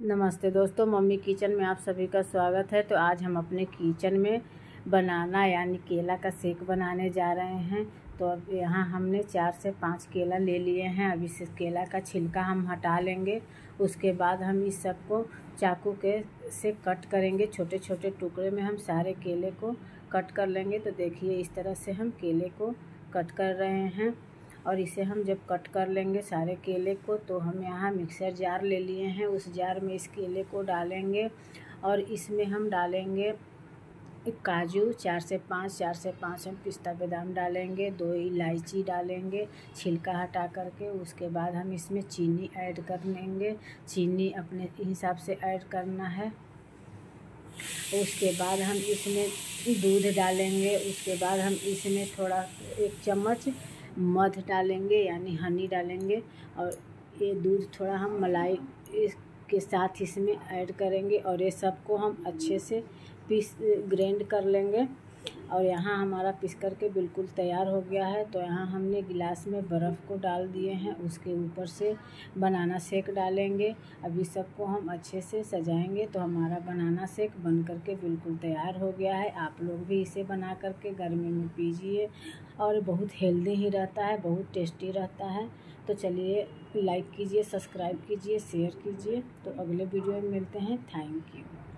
नमस्ते दोस्तों, mummy kitchen में आप सभी का स्वागत है। तो आज हम अपने किचन में बनाना यानी केला का सेक बनाने जा रहे हैं। तो अब यहाँ हमने चार से पाँच केला ले लिए हैं। अब इस केला का छिलका हम हटा लेंगे। उसके बाद हम इस सबको चाकू के से कट करेंगे। छोटे छोटे टुकड़े में हम सारे केले को कट कर लेंगे। तो देखिए, इस तरह से हम केले को कट कर रहे हैं। और इसे हम जब कट कर लेंगे सारे केले को तो हम यहाँ मिक्सर जार ले लिए हैं। उस जार में इस केले को डालेंगे और इसमें हम डालेंगे काजू, चार से पाँच, चार से पाँच हम पिस्ता बादाम डालेंगे, दो इलायची डालेंगे, छिलका हटा करके। उसके बाद हम इसमें चीनी ऐड कर लेंगे। चीनी अपने हिसाब से ऐड करना है। उसके बाद हम इसमें दूध डालेंगे। उसके बाद हम इसमें थोड़ा एक चम्मच मध डालेंगे, यानी हनी डालेंगे, और ये दूध थोड़ा हम मलाई के साथ इसमें ऐड करेंगे और ये सबको हम अच्छे से पीस ग्रैंड कर लेंगे। और यहाँ हमारा पिस करके बिल्कुल तैयार हो गया है। तो यहाँ हमने गिलास में बर्फ़ को डाल दिए हैं। उसके ऊपर से बनाना शेक डालेंगे। अभी सबको हम अच्छे से सजाएँगे। तो हमारा बनाना शेक बन करके बिल्कुल तैयार हो गया है। आप लोग भी इसे बना करके गर्मी में पीजिए। और बहुत हेल्दी ही रहता है, बहुत टेस्टी रहता है। तो चलिए, लाइक कीजिए, सब्सक्राइब कीजिए, शेयर कीजिए। तो अगले वीडियो में मिलते हैं। Thank you.